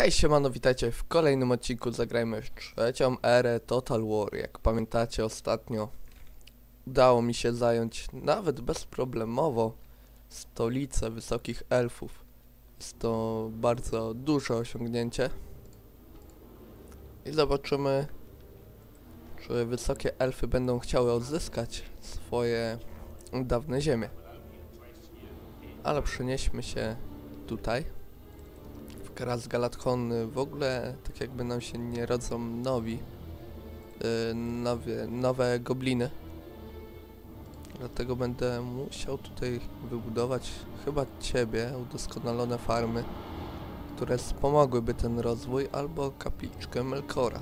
Hej siemano, witajcie w kolejnym odcinku Zagrajmy w trzecią erę Total War. Jak pamiętacie ostatnio udało mi się zająć nawet bezproblemowo stolicę Wysokich Elfów. Jest to bardzo duże osiągnięcie. I zobaczymy czy Wysokie Elfy będą chciały odzyskać swoje dawne ziemie. Ale przenieśmy się tutaj w Karaz Galathony w ogóle tak jakby nam się nie rodzą nowi yy, nowe, nowe gobliny. Dlatego będę musiał tutaj wybudować chyba ciebie udoskonalone farmy które wspomogłyby ten rozwój albo kapliczkę Melkora.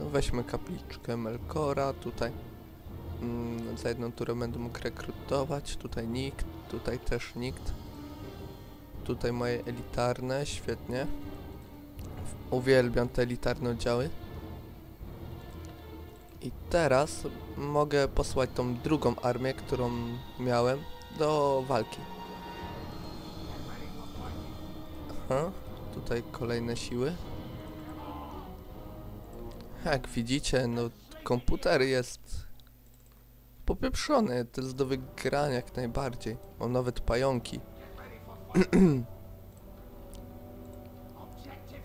No weźmy kapliczkę Melkora tutaj. Mm, za jedną turę będę mógł rekrutować. Tutaj nikt, tutaj też nikt Tutaj moje elitarne, świetnie. Uwielbiam te elitarne oddziały. I teraz mogę posłać tą drugą armię, którą miałem, do walki. Aha, tutaj kolejne siły. Jak widzicie, no komputer jest popieprzony, to jest do wygrania jak najbardziej. Mam nawet pająki.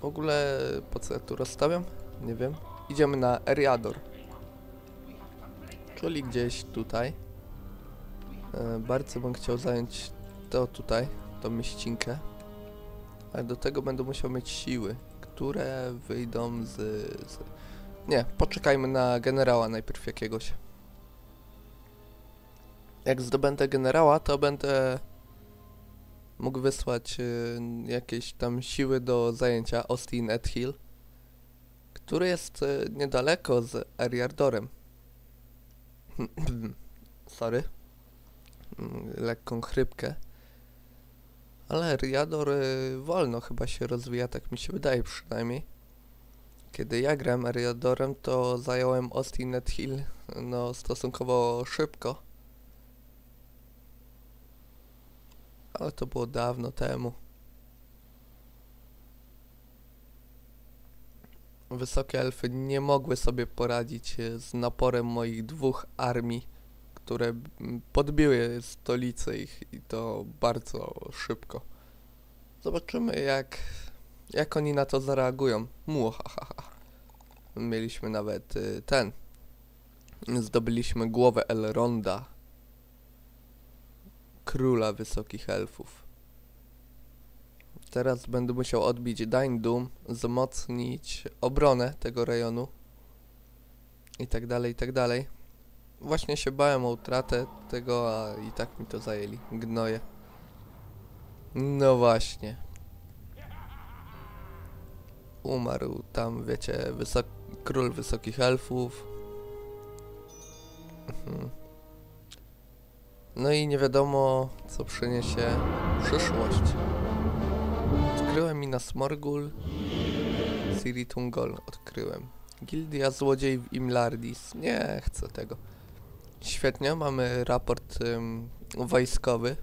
W ogóle po co ja tu rozstawiam? Nie wiem. Idziemy na Eriador. Czyli gdzieś tutaj. E, bardzo bym chciał zająć to tutaj, tą mieścinkę. Ale do tego będę musiał mieć siły, które wyjdą z, z... Nie, poczekajmy na generała najpierw jakiegoś. Jak zdobędę generała, to będę mógł wysłać y, jakieś tam siły do zajęcia Austin at Hill, który jest y, niedaleko z Eriardorem. Sorry. Mm, Lekką chrypkę. Ale Eriador y, wolno chyba się rozwija, tak mi się wydaje przynajmniej. Kiedy ja grałem Eriadorem, to zająłem Austin at Hill no stosunkowo szybko. Ale to było dawno temu. Wysokie elfy nie mogły sobie poradzić e, z naporem moich dwóch armii, które podbiły stolicę ich i to bardzo szybko. Zobaczymy jak, jak oni na to zareagują. Muhahaha. Mieliśmy nawet y, ten. Zdobyliśmy głowę Elronda króla wysokich elfów. Teraz będę musiał odbić Dain Doom, wzmocnić obronę tego rejonu i tak dalej, i tak dalej. Właśnie się bałem o utratę tego, a i tak mi to zajęli. Gnoje. No właśnie. Umarł tam, wiecie, wysok król wysokich elfów. Mhm. No i nie wiadomo, co przyniesie przyszłość. Odkryłem Minas Morgul, Siritungol odkryłem. Gildia Złodziei w Imlardis. Nie chcę tego. Świetnie, mamy raport ym, wojskowy.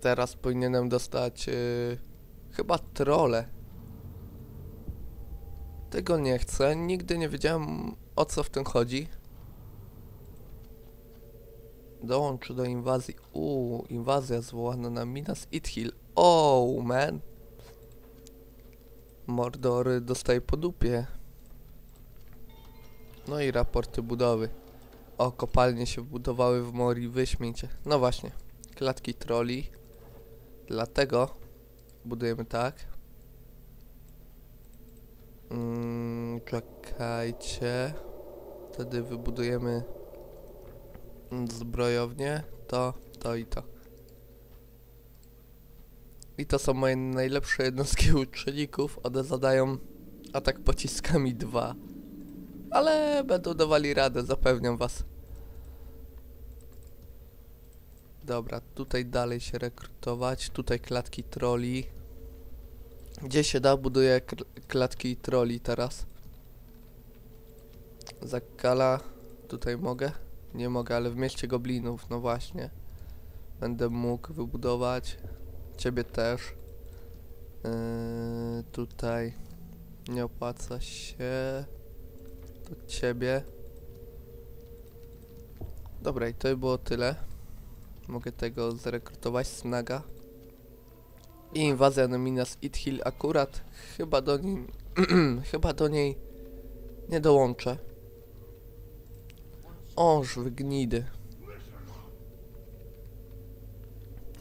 Teraz powinienem dostać yy, chyba trole. Tego nie chcę. Nigdy nie wiedziałem o co w tym chodzi. Dołączy do inwazji. Uuu, inwazja zwołana na Minas Ithil. Oh, man. Mordor dostaje po dupie. No i raporty budowy. O, kopalnie się wbudowały w Mori, wyśmiecie. No właśnie, klatki troli. Dlatego budujemy tak. Mm, czekajcie. Wtedy wybudujemy zbrojownie, to, to i to. I to są moje najlepsze jednostki uczników. One zadają atak pociskami 2. Ale będą dawali radę, zapewniam was. Dobra, tutaj dalej się rekrutować. Tutaj klatki troli. Gdzie się da, buduję klatki troli teraz. Zakala. Tutaj mogę? Nie mogę, ale w mieście goblinów, no właśnie. Będę mógł wybudować. Ciebie też. Yy, tutaj nie opłaca się do ciebie. Dobra, i to by było tyle. Mogę tego zrekrutować, Snaga. I inwazja na Minas Ithil akurat chyba do niej, chyba do niej nie dołączę. Oż wygnidy.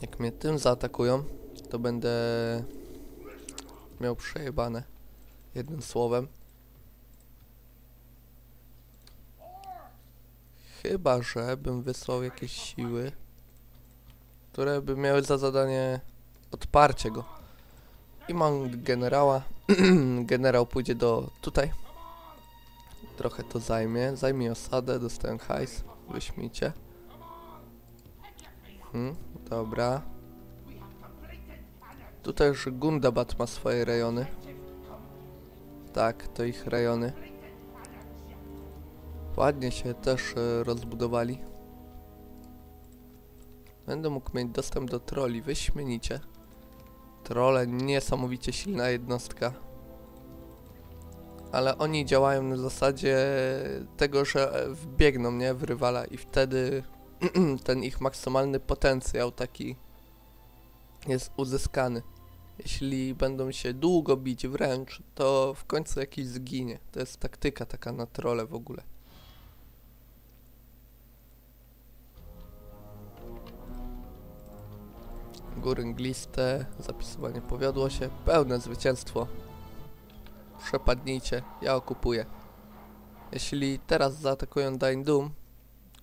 Jak mnie tym zaatakują, to będę miał przejebane. Jednym słowem. Chyba, że bym wysłał jakieś siły, które by miały za zadanie odparcie go. I mam generała. Generał pójdzie do tutaj. Trochę to zajmie. Zajmie osadę, dostaję hajs. Wyśmicie. Hmm, dobra. Tutaj już Gundabat ma swoje rejony. Tak, to ich rejony. Ładnie się też e, rozbudowali. Będę mógł mieć dostęp do troli, wyśmienicie. Trole niesamowicie silna jednostka. Ale oni działają na zasadzie tego, że wbiegną, nie? W rywala i wtedy ten ich maksymalny potencjał taki jest uzyskany. Jeśli będą się długo bić wręcz, to w końcu jakiś zginie. To jest taktyka taka na trole w ogóle. Góry mgliste, zapisywanie powiodło się, pełne zwycięstwo. Przepadnijcie, ja okupuję. Jeśli teraz zaatakują Dain Doom,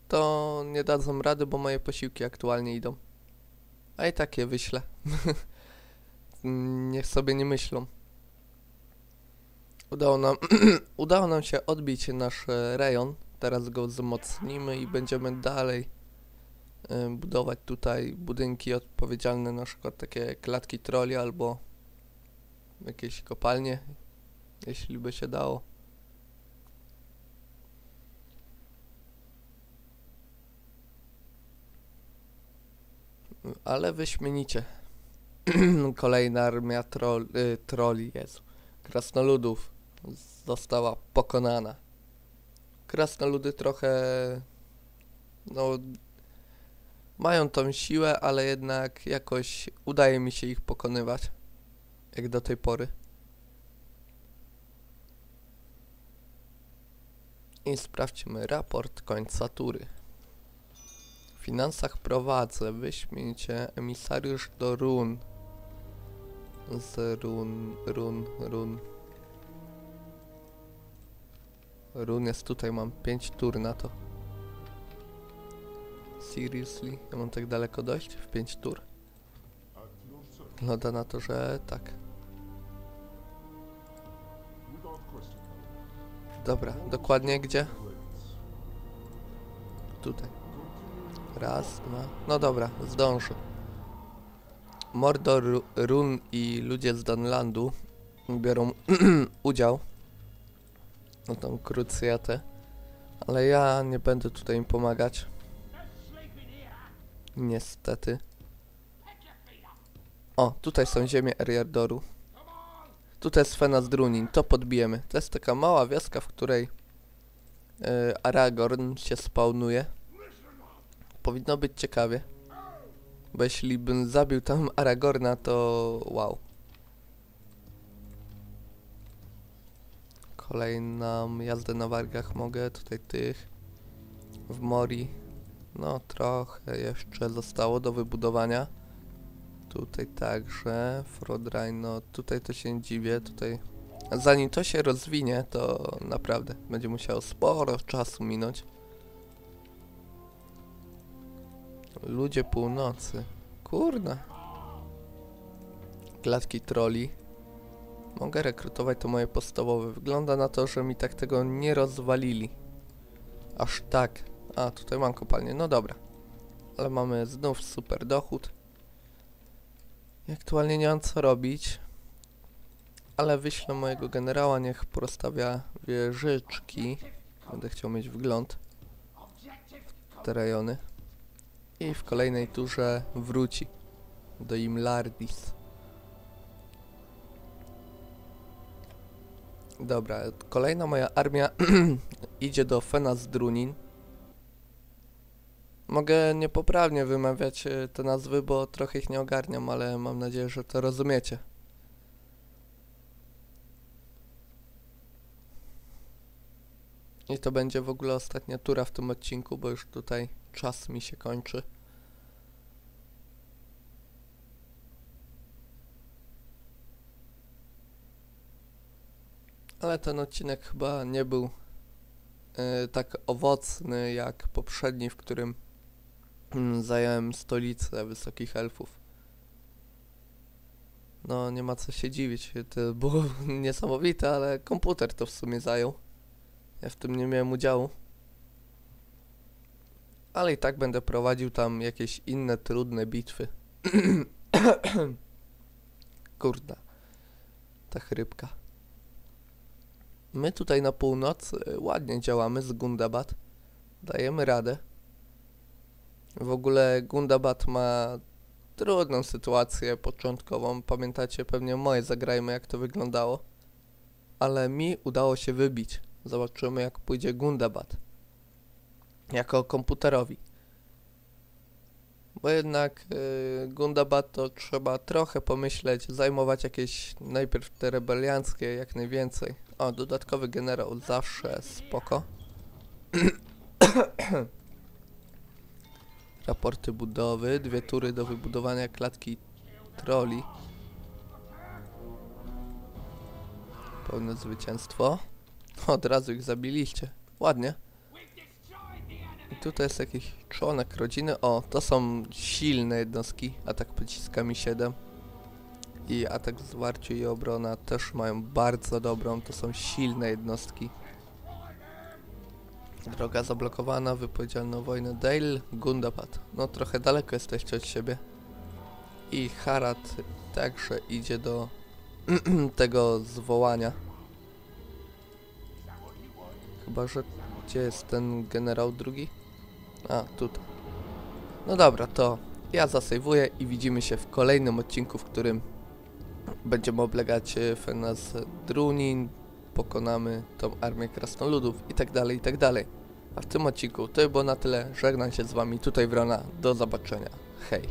to nie dadzą rady, bo moje posiłki aktualnie idą. A i tak je wyślę. Niech sobie nie myślą. Udało nam, udało nam się odbić nasz rejon. Teraz go wzmocnimy i będziemy dalej e, budować tutaj budynki odpowiedzialne na przykład takie klatki troli albo jakieś kopalnie, jeśli by się dało. Ale wyśmienicie. Kolejna armia troll, y, troli, Jezu. Krasnoludów została pokonana. Krasnoludy trochę... No... Mają tą siłę, ale jednak jakoś udaje mi się ich pokonywać. Jak do tej pory. I sprawdźmy raport końca tury. W finansach prowadzę, wyśmienicie emisariusz do run. Z run, run, run. Run jest tutaj, mam 5 tur na to. Seriously? Ja mam tak daleko dojść? W 5 tur? Wygląda na to, że tak. Dobra, dokładnie gdzie? Tutaj. Raz, dwa. No dobra, zdążę. Mordor, Ru- Run i ludzie z Dunlandu biorą udział na tą krucjatę. Ale ja nie będę tutaj im pomagać. Niestety. O, tutaj są ziemie Eriardoru. Tutaj jest Fenas Drunin, to podbijemy. To jest taka mała wioska, w której yy, Aragorn się spawnuje. Powinno być ciekawie. Bo jeśli bym zabił tam Aragorna, to wow. Kolejną jazdę na wargach mogę, tutaj tych. W Mori. No trochę jeszcze zostało do wybudowania. Tutaj także, Frodrain, no tutaj to się nie dziwię, tutaj... Zanim to się rozwinie, to naprawdę będzie musiało sporo czasu minąć. Ludzie północy. Kurna. Klatki troli. Mogę rekrutować to moje podstawowe. Wygląda na to, że mi tak tego nie rozwalili. Aż tak. A, tutaj mam kopalnię. No dobra. Ale mamy znów super dochód. I aktualnie nie mam co robić. Ale wyślę mojego generała, niech prostawia wieżyczki. Będę chciał mieć wgląd w te rejony. I w kolejnej turze wróci do Imlardis. Dobra, kolejna moja armia idzie do Fenas Drunin. Mogę niepoprawnie wymawiać e, te nazwy, bo trochę ich nie ogarniam, ale mam nadzieję, że to rozumiecie. I to będzie w ogóle ostatnia tura w tym odcinku, bo już tutaj czas mi się kończy. Ale ten odcinek chyba nie był e, tak owocny jak poprzedni, w którym zająłem stolicę wysokich elfów. No, nie ma co się dziwić. To było niesamowite, ale komputer to w sumie zajął. Ja w tym nie miałem udziału. Ale i tak będę prowadził tam jakieś inne trudne bitwy. Kurda. Ta chrypka. My tutaj na północ y, ładnie działamy z Gundabad. Dajemy radę. W ogóle Gundabad ma trudną sytuację początkową. Pamiętacie pewnie moje zagrajmy jak to wyglądało. Ale mi udało się wybić. Zobaczymy jak pójdzie Gundabad. Jako komputerowi. Bo jednak y, Gundabad to trzeba trochę pomyśleć, zajmować jakieś najpierw te rebelianckie jak najwięcej. O, dodatkowy generał zawsze spoko. Raporty budowy, dwie tury do wybudowania klatki troli. Pełne zwycięstwo. Od razu ich zabiliście. Ładnie. I tutaj jest jakiś członek rodziny. O, to są silne jednostki. Atak pociskami 7. I atak zwarcie i obrona też mają bardzo dobrą. To są silne jednostki. Droga zablokowana, wypowiedzialna wojnę. Dale, Gundabad. No trochę daleko jesteście od siebie. I Harad także idzie do tego zwołania. Chyba, że gdzie jest ten generał drugi? A, tutaj. No dobra, to ja zasejwuję i widzimy się w kolejnym odcinku, w którym będziemy oblegać e, Fenas Drunin, pokonamy tą armię krasnoludów i tak dalej, i tak dalej. A w tym odcinku to by było na tyle. Żegnam się z wami, tutaj Wrona. Do zobaczenia. Hej.